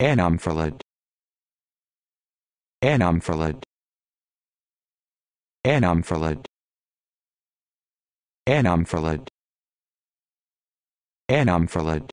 Anomphalid. Anomphalid. Anomphalid. Anamphylid. Anamphylid.